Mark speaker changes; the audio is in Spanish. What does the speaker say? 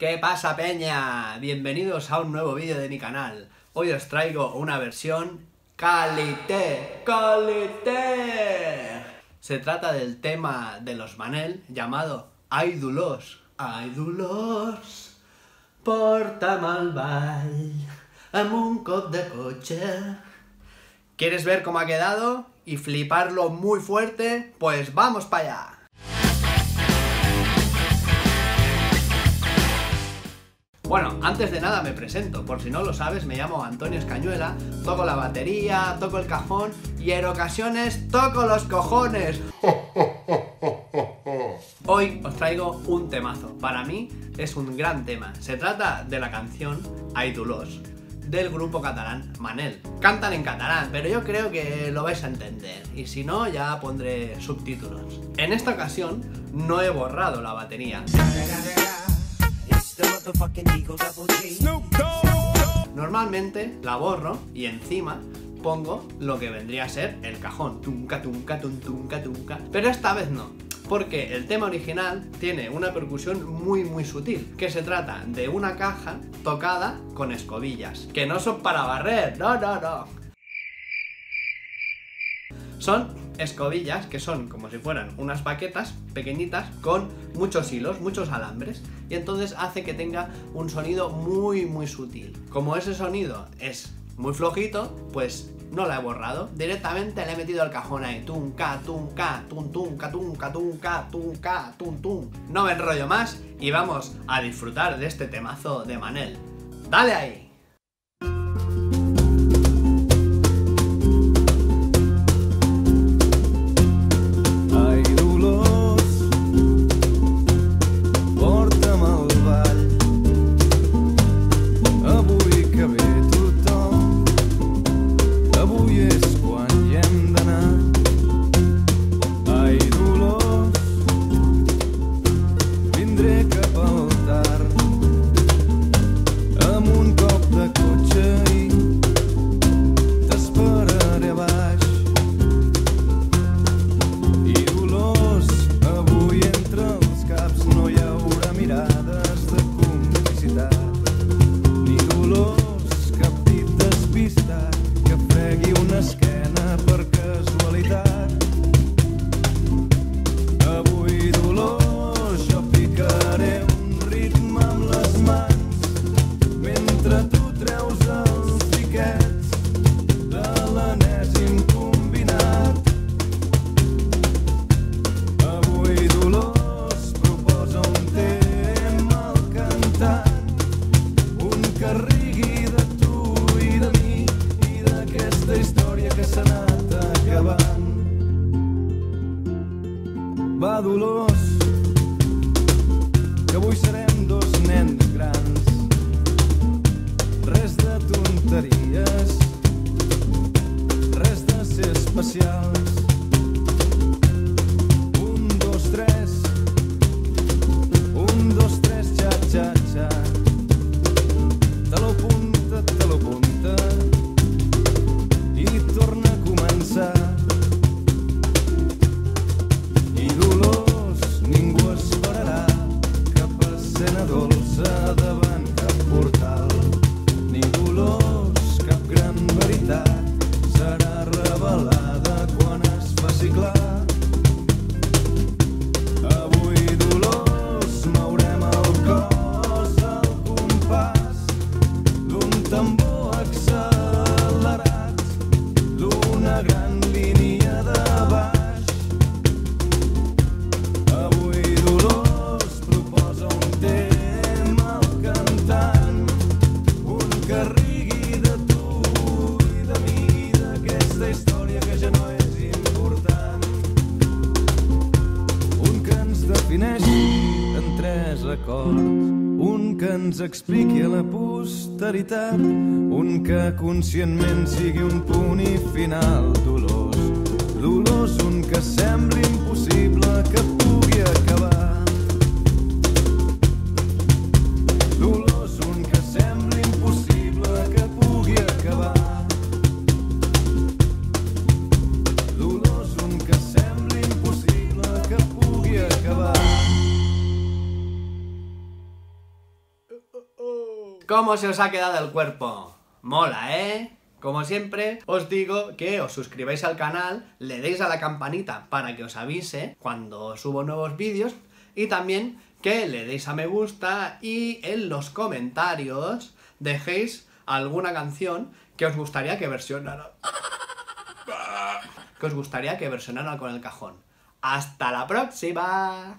Speaker 1: ¿Qué pasa peña? Bienvenidos a un nuevo vídeo de mi canal. Hoy os traigo una versión calité, calité. Se trata del tema de los Manel llamado Ai Dolors. Ai Dolors, porta'm al ball amb un cop de cotxe. ¿Quieres ver cómo ha quedado y fliparlo muy fuerte? Pues vamos para allá. Bueno, antes de nada me presento, por si no lo sabes, me llamo Antonio Escañuela, toco la batería, toco el cajón y en ocasiones toco los cojones. Hoy os traigo un temazo, para mí es un gran tema. Se trata de la canción Aidulos del grupo catalán Manel. Cantan en catalán, pero yo creo que lo vais a entender y si no ya pondré subtítulos. En esta ocasión no he borrado la batería. Normalmente la borro y encima pongo lo que vendría a ser el cajón. Tunca, tunca, tun, tunca, tunca. Pero esta vez no. Porque el tema original tiene una percusión muy muy sutil, que se trata de una caja tocada con escobillas, que no son para barrer, no, no, no. Son escobillas que son como si fueran unas baquetas pequeñitas con muchos hilos, muchos alambres y entonces hace que tenga un sonido muy muy sutil. Como ese sonido es muy flojito, pues no la he borrado. Directamente le he metido al cajón ahí. Tum, ca, tum, ca, tum, tum, ca, tum, ca, tum, ca, tum, ca, tum, tum. No me enrollo más y vamos a disfrutar de este temazo de Manel. ¡Dale ahí!
Speaker 2: Dolors, que avui serem dos nens grans, res de tonteries, res de ser especials. Dolça davant cap portal. Ni Dolors, cap gran veritat serà revelada quan es faci clar. Dolors, d'un tambor gran defineixi en tres acords, un que ens expliqui a la posteritat, un que conscientment sigui un punt i final
Speaker 1: ¿Cómo se os ha quedado el cuerpo? Mola, ¿eh? Como siempre, os digo que os suscribáis al canal, le deis a la campanita para que os avise cuando subo nuevos vídeos y también que le deis a me gusta y en los comentarios dejéis alguna canción que os gustaría que versionara. que os gustaría que versionara con el cajón. ¡Hasta la próxima!